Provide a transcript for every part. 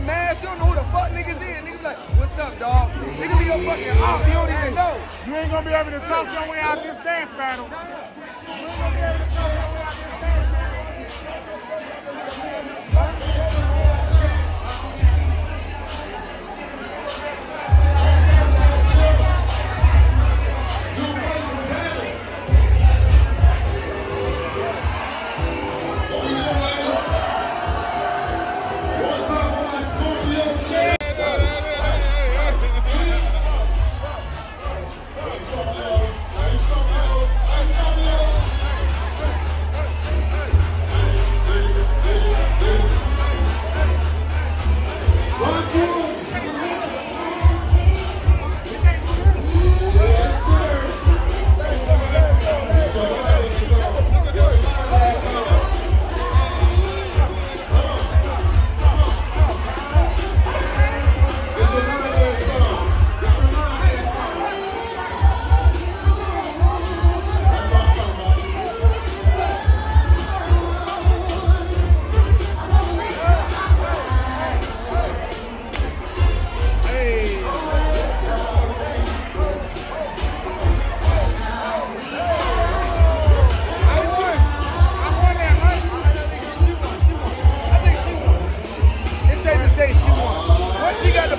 You don't know who the fuck niggas is. Niggas like, what's up, dog? Nigga be your fucking off. You don't even know. You ain't gonna be able to talk your way out this dance battle.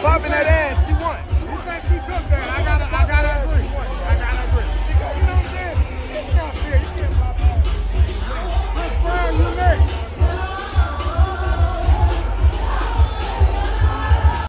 popping that ass.